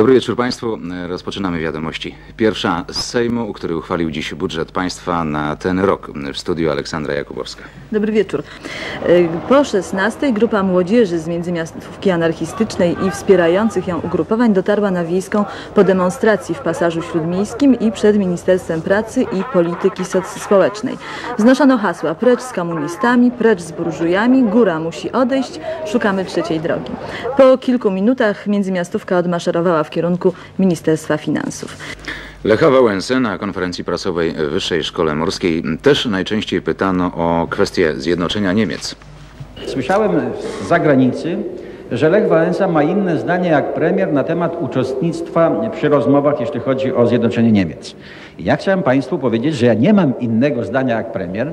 Dobry wieczór Państwu. Rozpoczynamy wiadomości. Pierwsza z Sejmu, który uchwalił dziś budżet państwa na ten rok. W studiu Aleksandra Jakubowska. Dobry wieczór. Po 16 grupa młodzieży z międzymiastówki anarchistycznej i wspierających ją ugrupowań dotarła na Wiejską po demonstracji w pasażu śródmiejskim i przed Ministerstwem Pracy i Polityki Społecznej. Wznoszono hasła precz z komunistami, precz z burżujami, góra musi odejść, szukamy trzeciej drogi. Po kilku minutach międzymiastówka odmaszerowała w kierunku Ministerstwa Finansów. Lecha Wałęsę na konferencji prasowej w Wyższej Szkole Morskiej też najczęściej pytano o kwestię zjednoczenia Niemiec. Słyszałem z zagranicy, że Lech Wałęsa ma inne zdanie jak premier na temat uczestnictwa przy rozmowach, jeśli chodzi o zjednoczenie Niemiec. Ja chciałem Państwu powiedzieć, że ja nie mam innego zdania jak premier,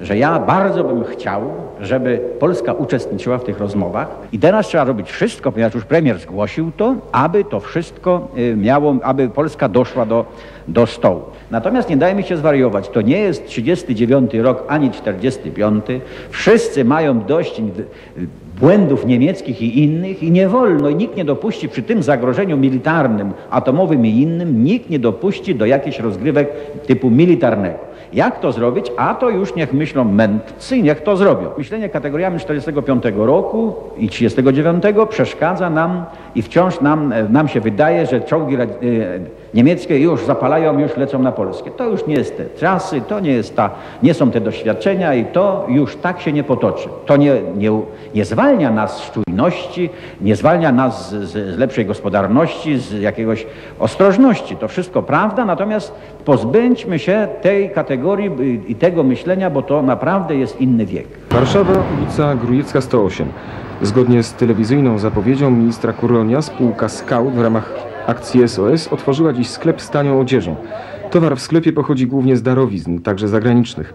że ja bardzo bym chciał, żeby Polska uczestniczyła w tych rozmowach i teraz trzeba robić wszystko, ponieważ już premier zgłosił to, aby to wszystko y, miało, aby Polska doszła do, do stołu. Natomiast nie dajmy się zwariować, to nie jest 39 rok ani 45. Wszyscy mają dość błędów niemieckich i innych i nie wolno i nikt nie dopuści przy tym zagrożeniu militarnym, atomowym i innym, nikt nie dopuści do jakichś rozgrywek typu militarnego. Jak to zrobić? A to już niech myślą mędrcy, niech to zrobią. Myślenie kategoriami 45 roku i 39 przeszkadza nam i wciąż nam, nam się wydaje, że czołgi y, niemieckie już zapalają, już lecą na Polskę. To już nie jest te trasy, to nie, jest ta, nie są te doświadczenia i to już tak się nie potoczy. To nie, nie, nie zwalnia nas z czujności, nie zwalnia nas z, z, z lepszej gospodarności, z jakiegoś ostrożności. To wszystko prawda, natomiast pozbędźmy się tej kategorii i tego myślenia, bo to naprawdę jest inny wiek. Warszawa, ulica Grujecka 108. Zgodnie z telewizyjną zapowiedzią ministra Kuronia spółka Scout w ramach akcji SOS otworzyła dziś sklep z tanią odzieżą. Towar w sklepie pochodzi głównie z darowizn, także zagranicznych.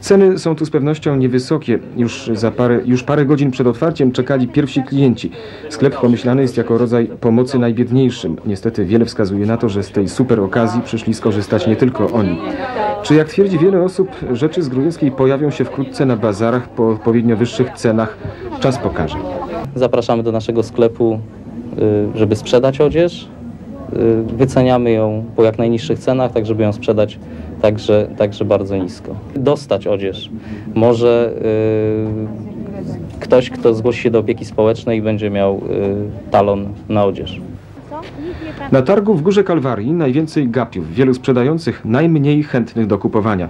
Ceny są tu z pewnością niewysokie. Już, za parę, już parę godzin przed otwarciem czekali pierwsi klienci. Sklep pomyślany jest jako rodzaj pomocy najbiedniejszym. Niestety wiele wskazuje na to, że z tej super okazji przyszli skorzystać nie tylko oni. Czy jak twierdzi wiele osób, rzeczy z Grujeckiej pojawią się wkrótce na bazarach po odpowiednio wyższych cenach? Czas pokaże. Zapraszamy do naszego sklepu, żeby sprzedać odzież. Y, Wyceniamy ją po jak najniższych cenach, tak żeby ją sprzedać także, także bardzo nisko. Dostać odzież może y, ktoś, kto zgłosi się do opieki społecznej i będzie miał y, talon na odzież. Na targu w Górze Kalwarii najwięcej gapiów, wielu sprzedających, najmniej chętnych do kupowania.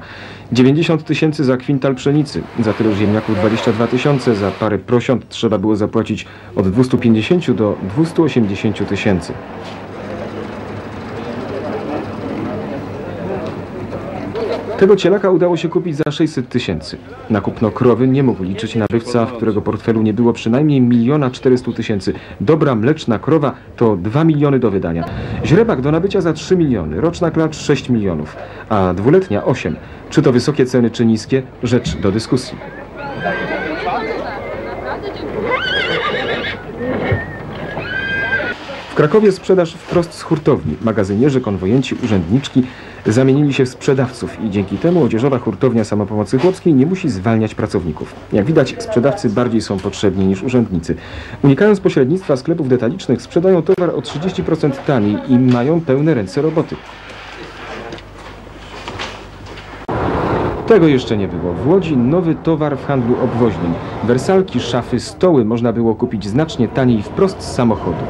90 tysięcy za kwintal pszenicy, za tyle ziemniaków 22 tysiące, za parę prosiąt trzeba było zapłacić od 250 do 280 tysięcy. Tego cielaka udało się kupić za 600 tysięcy. Na kupno krowy nie mógł liczyć nabywca, w którego portfelu nie było przynajmniej miliona 400 tysięcy. Dobra mleczna krowa to 2 miliony do wydania. Źrebak do nabycia za 3 miliony, roczna klacz 6 milionów, a dwuletnia 8. Czy to wysokie ceny, czy niskie? Rzecz do dyskusji. Krakowie sprzedaż wprost z hurtowni. Magazynierzy, konwojenci, urzędniczki zamienili się w sprzedawców i dzięki temu odzieżowa hurtownia samopomocy chłopskiej nie musi zwalniać pracowników. Jak widać, sprzedawcy bardziej są potrzebni niż urzędnicy. Unikając pośrednictwa sklepów detalicznych, sprzedają towar o 30% taniej i mają pełne ręce roboty. Tego jeszcze nie było. W Łodzi nowy towar w handlu obwoźnym. Wersalki, szafy, stoły można było kupić znacznie taniej wprost z samochodu.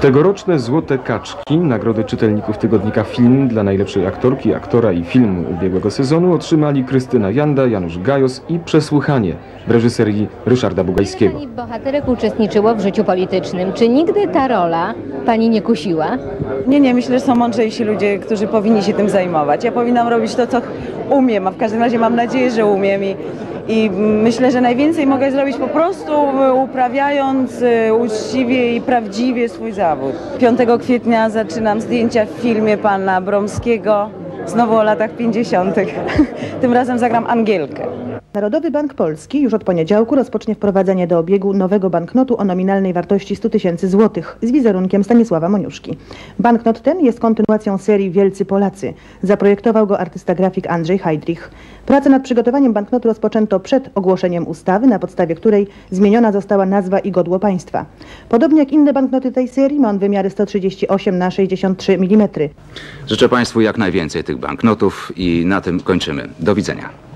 Tegoroczne Złote Kaczki, nagrody czytelników tygodnika Film dla najlepszej aktorki, aktora i filmu ubiegłego sezonu otrzymali Krystyna Janda, Janusz Gajos i Przesłuchanie w reżyserii Ryszarda Bugajskiego. Pani bohaterek uczestniczyło w życiu politycznym. Czy nigdy ta rola pani nie kusiła? Nie, nie, myślę, że są mądrzejsi ludzie, którzy powinni się tym zajmować. Ja powinnam robić to, co umiem, a w każdym razie mam nadzieję, że umiem i, i myślę, że najwięcej mogę zrobić po prostu e, uprawiając e, uczciwie i prawdziwie swój zawód. 5 kwietnia zaczynam zdjęcia w filmie pana Bromskiego, znowu o latach 50. Tym razem zagram Angielkę. Narodowy Bank Polski już od poniedziałku rozpocznie wprowadzenie do obiegu nowego banknotu o nominalnej wartości 100 tysięcy złotych z wizerunkiem Stanisława Moniuszki. Banknot ten jest kontynuacją serii Wielcy Polacy. Zaprojektował go artysta grafik Andrzej Heidrich. Pracę nad przygotowaniem banknotu rozpoczęto przed ogłoszeniem ustawy, na podstawie której zmieniona została nazwa i godło państwa. Podobnie jak inne banknoty tej serii, ma on wymiary 138 na 63 mm. Życzę Państwu jak najwięcej tych banknotów i na tym kończymy. Do widzenia.